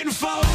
waiting for?